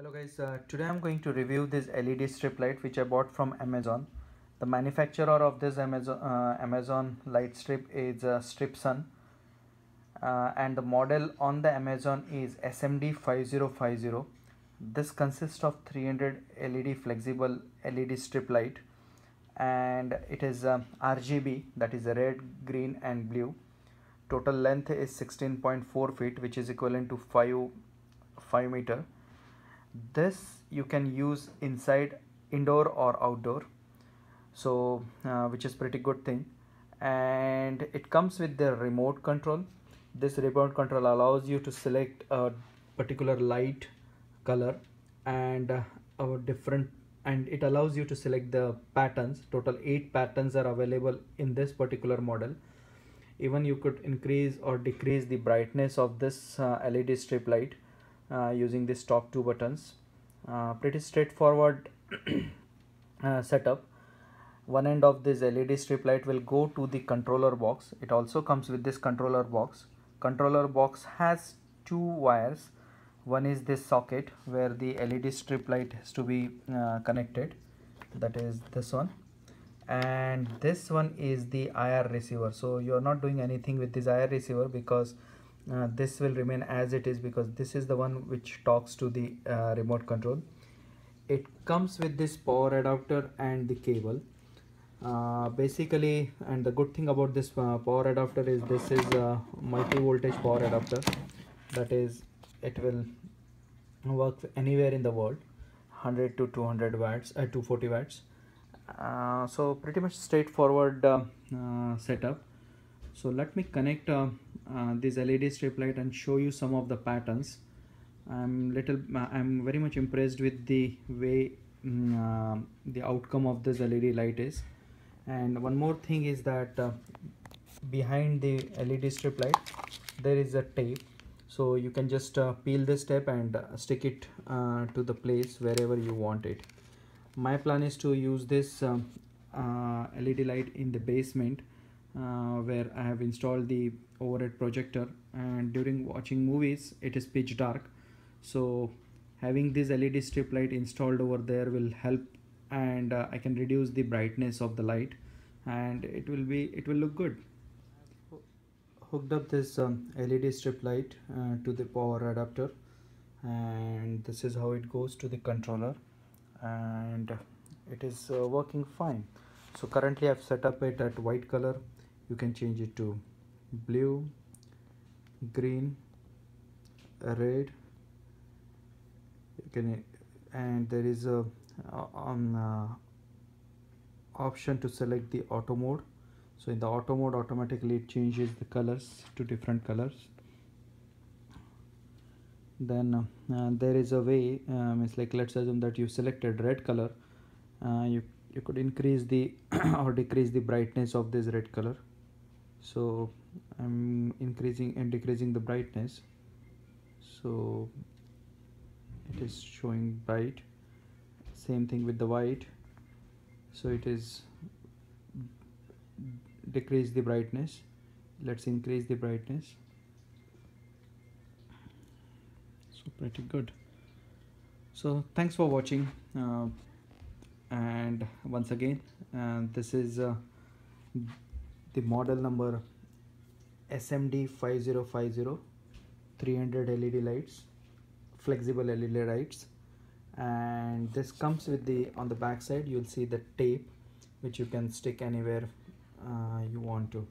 Hello guys, uh, today I'm going to review this LED strip light which I bought from Amazon. The manufacturer of this Amazon, uh, Amazon light strip is uh, Stripson uh, and the model on the Amazon is SMD5050. This consists of 300 LED flexible LED strip light and it is um, RGB that is red, green and blue. Total length is 16.4 feet which is equivalent to 5, 5 meter this you can use inside indoor or outdoor. So uh, which is pretty good thing. And it comes with the remote control. This remote control allows you to select a particular light color and uh, different and it allows you to select the patterns. Total eight patterns are available in this particular model. Even you could increase or decrease the brightness of this uh, LED strip light using these top two buttons. Uh, pretty straightforward uh, setup. One end of this LED strip light will go to the controller box. It also comes with this controller box. Controller box has two wires. One is this socket where the LED strip light has to be uh, connected. That is this one. And this one is the IR receiver. So you're not doing anything with this IR receiver because uh, this will remain as it is because this is the one which talks to the uh, remote control. It comes with this power adapter and the cable. Uh, basically and the good thing about this uh, power adapter is this is a multi-voltage power adapter. That is it will work anywhere in the world 100 to 200 watts uh, 240 watts. Uh, so pretty much straightforward setup. So let me connect uh, uh, this LED strip light and show you some of the patterns. I'm little I'm very much impressed with the way um, the outcome of this LED light is. And one more thing is that uh, behind the LED strip light there is a tape. So you can just uh, peel this tape and uh, stick it uh, to the place wherever you want it. My plan is to use this um, LED light in the basement. uh, where I have installed the overhead projector. And during watching movies it is pitch dark. So having this LED strip light installed over there will help and uh, I can reduce the brightness of the light and it will be it will look good. Hooked up this um, LED strip light uh, to the power adapter and this is how it goes to the controller and it is uh, working fine. So currently I've set up it at white color you can change it to blue green red. You can and there is a on uh, option to select the auto mode. So in the auto mode automatically it changes the colors to different colors. Then uh, there is a way um, it's like let's assume that you selected red color. Uh, you you could increase the or decrease the brightness of this red color so I'm increasing and decreasing the brightness. So it is showing bright. Same thing with the white. So it is decrease the brightness. Let's increase the brightness. So pretty good. So thanks for watching uh, and once again uh, this is uh, the model number SMD 5050 300 LED lights flexible LED lights and this comes with the on the back side you'll see the tape which you can stick anywhere uh, you want to